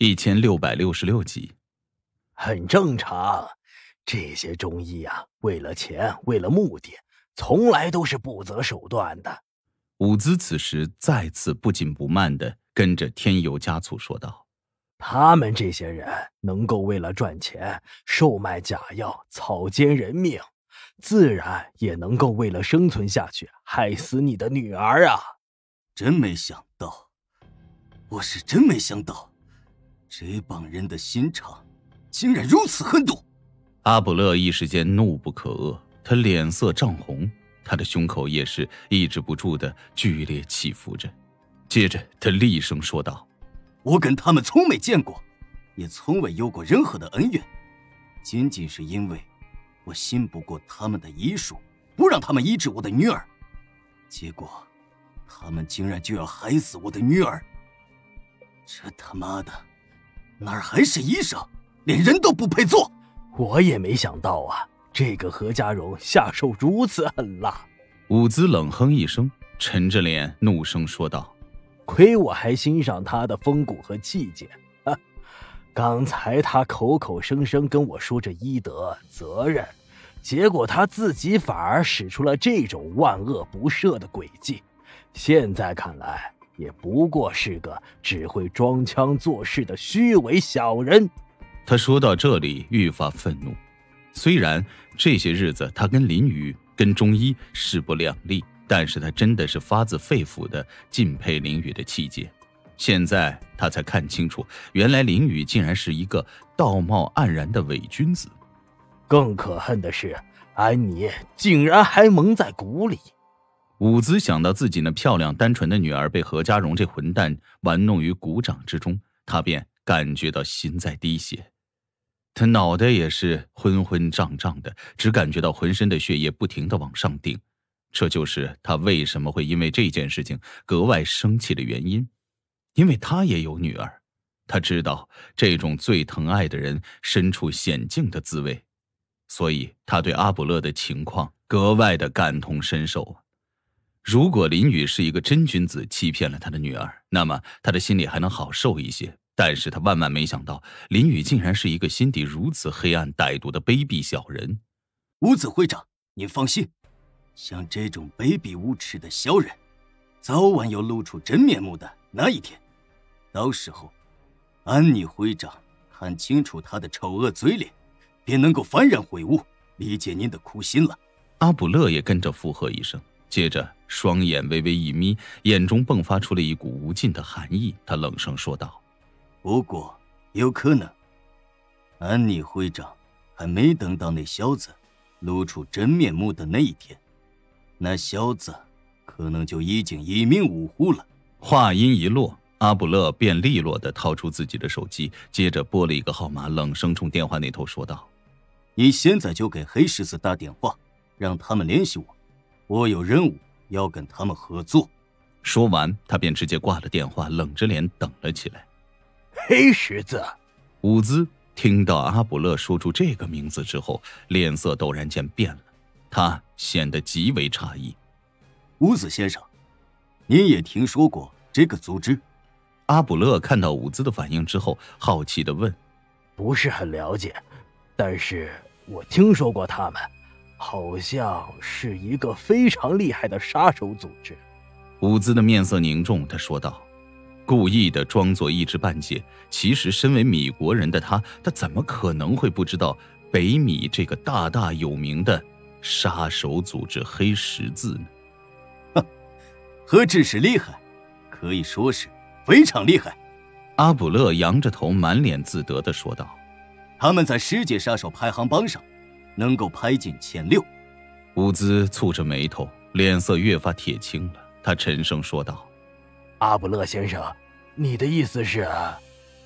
一千六百六十六集，很正常。这些中医啊，为了钱，为了目的，从来都是不择手段的。伍兹此时再次不紧不慢的跟着添油加醋说道：“他们这些人能够为了赚钱售卖假药，草菅人命，自然也能够为了生存下去害死你的女儿啊！真没想到，我是真没想到。”这帮人的心肠，竟然如此狠毒！阿卜勒一时间怒不可遏，他脸色涨红，他的胸口也是抑制不住的剧烈起伏着。接着，他厉声说道：“我跟他们从没见过，也从未有过任何的恩怨，仅仅是因为我信不过他们的医术，不让他们医治我的女儿。结果，他们竟然就要害死我的女儿！这他妈的！”哪儿还是医生，连人都不配做！我也没想到啊，这个何家荣下手如此狠辣。伍兹冷哼一声，沉着脸怒声说道：“亏我还欣赏他的风骨和气节，刚才他口口声声跟我说着医德责任，结果他自己反而使出了这种万恶不赦的诡计。现在看来……”也不过是个只会装腔作势的虚伪小人。他说到这里愈发愤怒。虽然这些日子他跟林雨、跟中医势不两立，但是他真的是发自肺腑的敬佩林雨的气节。现在他才看清楚，原来林雨竟然是一个道貌岸然的伪君子。更可恨的是，安妮竟然还蒙在鼓里。伍兹想到自己那漂亮单纯的女儿被何家荣这混蛋玩弄于股掌之中，他便感觉到心在滴血，他脑袋也是昏昏胀胀的，只感觉到浑身的血液不停的往上顶，这就是他为什么会因为这件事情格外生气的原因，因为他也有女儿，他知道这种最疼爱的人身处险境的滋味，所以他对阿卜勒的情况格外的感同身受。如果林宇是一个真君子，欺骗了他的女儿，那么他的心里还能好受一些。但是他万万没想到，林宇竟然是一个心底如此黑暗歹毒的卑鄙小人。伍子会长，您放心，像这种卑鄙无耻的小人，早晚要露出真面目的那一天。到时候，安妮会长看清楚他的丑恶嘴脸，便能够幡然悔悟，理解您的苦心了。阿卜勒也跟着附和一声。接着，双眼微微一眯，眼中迸发出了一股无尽的寒意。他冷声说道：“不过，有可能，安妮会长还没等到那小子露出真面目的那一天，那小子可能就已经一命呜呼了。”话音一落，阿布勒便利落的掏出自己的手机，接着拨了一个号码，冷声冲电话那头说道：“你现在就给黑十字打电话，让他们联系我。”我有任务要跟他们合作。说完，他便直接挂了电话，冷着脸等了起来。黑十字，伍兹听到阿卜勒说出这个名字之后，脸色陡然间变了，他显得极为诧异。伍兹先生，您也听说过这个组织？阿卜勒看到伍兹的反应之后，好奇的问：“不是很了解，但是我听说过他们。”好像是一个非常厉害的杀手组织。伍兹的面色凝重，他说道，故意的装作一知半解。其实，身为米国人的他，他怎么可能会不知道北米这个大大有名的杀手组织黑十字呢？哼，何止是厉害，可以说是非常厉害。阿卜勒扬着头，满脸自得的说道：“他们在世界杀手排行榜上。”能够排进前六，伍兹蹙着眉头，脸色越发铁青了。他沉声说道：“阿卜勒先生，你的意思是？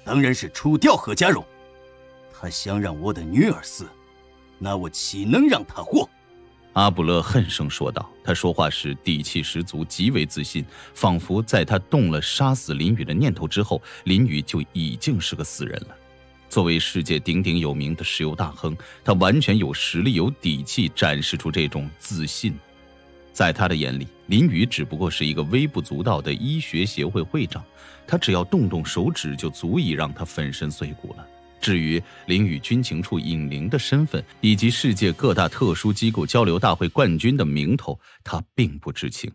当然是除掉何家荣。他想让我的女儿死，那我岂能让他活？”阿卜勒恨声说道。他说话时底气十足，极为自信，仿佛在他动了杀死林雨的念头之后，林雨就已经是个死人了。作为世界鼎鼎有名的石油大亨，他完全有实力、有底气展示出这种自信。在他的眼里，林宇只不过是一个微不足道的医学协会会长，他只要动动手指就足以让他粉身碎骨了。至于林宇军情处隐灵的身份，以及世界各大特殊机构交流大会冠军的名头，他并不知情。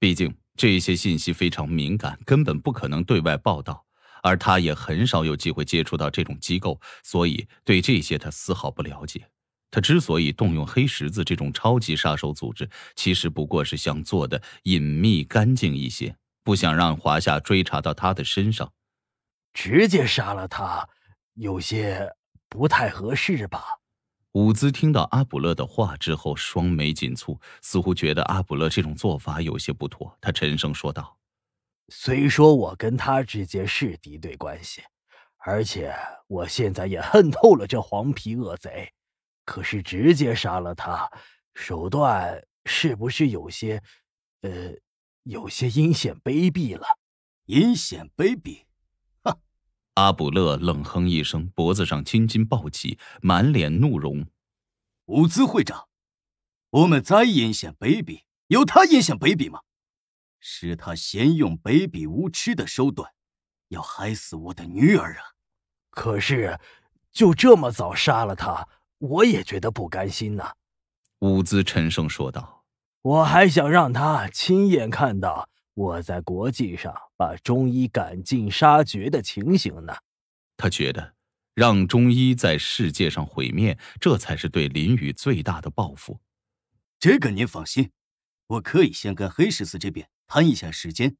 毕竟这些信息非常敏感，根本不可能对外报道，而他也很少有机会接触到这种机构，所以对这些他丝毫不了解。他之所以动用黑十字这种超级杀手组织，其实不过是想做的隐秘干净一些，不想让华夏追查到他的身上，直接杀了他。有些不太合适吧？伍兹听到阿卜勒的话之后，双眉紧蹙，似乎觉得阿卜勒这种做法有些不妥。他沉声说道：“虽说我跟他之间是敌对关系，而且我现在也恨透了这黄皮恶贼，可是直接杀了他，手段是不是有些……呃，有些阴险卑鄙了？阴险卑鄙？”阿卜勒冷哼一声，脖子上青筋暴起，满脸怒容。伍兹会长，我们再阴险卑鄙，有他阴险卑鄙吗？是他先用卑鄙无耻的手段，要害死我的女儿啊！可是，就这么早杀了他，我也觉得不甘心呐。伍兹沉声说道：“我还想让他亲眼看到。”我在国际上把中医赶尽杀绝的情形呢？他觉得让中医在世界上毁灭，这才是对林宇最大的报复。这个您放心，我可以先跟黑十字这边谈一下时间，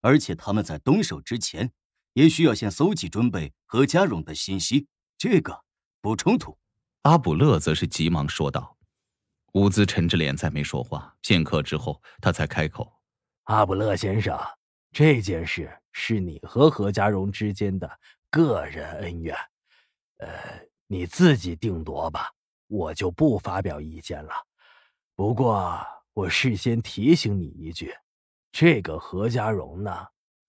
而且他们在动手之前，也需要先搜集准备何家荣的信息，这个不冲突。阿卜勒则是急忙说道。伍兹沉着脸再没说话，片刻之后，他才开口。阿卜勒先生，这件事是你和何家荣之间的个人恩怨，呃，你自己定夺吧，我就不发表意见了。不过我事先提醒你一句，这个何家荣呢，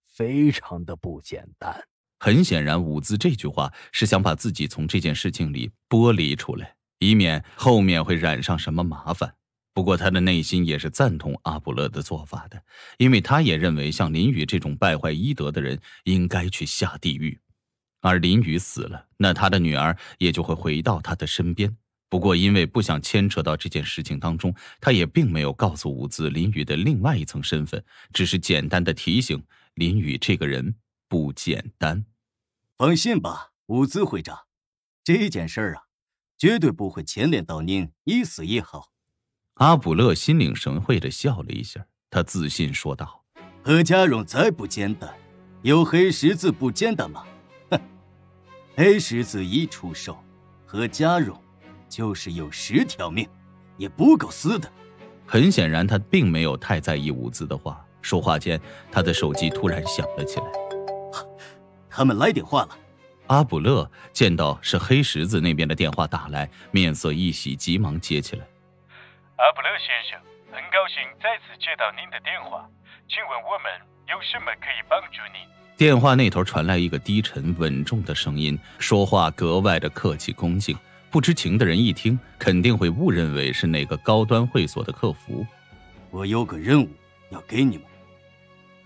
非常的不简单。很显然，伍兹这句话是想把自己从这件事情里剥离出来，以免后面会染上什么麻烦。不过，他的内心也是赞同阿卜勒的做法的，因为他也认为像林宇这种败坏医德的人应该去下地狱。而林宇死了，那他的女儿也就会回到他的身边。不过，因为不想牵扯到这件事情当中，他也并没有告诉伍兹林宇的另外一层身份，只是简单的提醒林宇这个人不简单。放心吧，伍兹会长，这件事儿啊，绝对不会牵连到您一丝一毫。阿卜勒心领神会的笑了一下，他自信说道：“何家荣再不简单，有黑十字不简单吗？哼，黑十字一出手，何家荣就是有十条命，也不够撕的。”很显然，他并没有太在意伍兹的话。说话间，他的手机突然响了起来。他们来电话了。阿卜勒见到是黑十字那边的电话打来，面色一喜，急忙接起来。阿卜勒先生，很高兴再次接到您的电话，请问我们有什么可以帮助您？电话那头传来一个低沉稳重的声音，说话格外的客气恭敬。不知情的人一听，肯定会误认为是哪个高端会所的客服。我有个任务要给你们，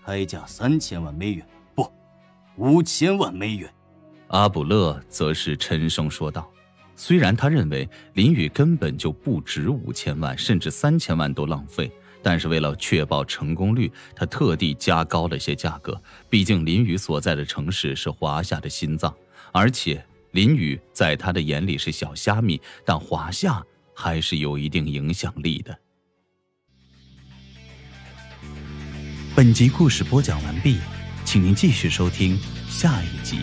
开价三千万美元，不，五千万美元。阿卜勒则是沉声说道。虽然他认为林宇根本就不值五千万，甚至三千万都浪费，但是为了确保成功率，他特地加高了些价格。毕竟林宇所在的城市是华夏的心脏，而且林雨在他的眼里是小虾米，但华夏还是有一定影响力的。本集故事播讲完毕，请您继续收听下一集。